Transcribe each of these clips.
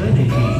tuning on eternity.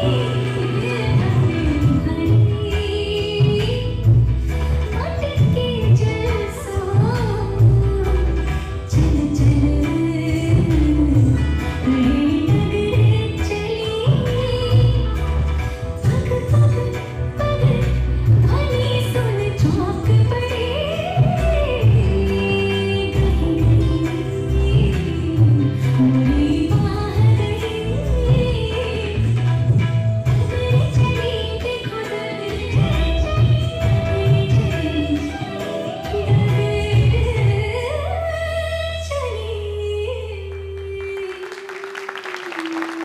Thank you.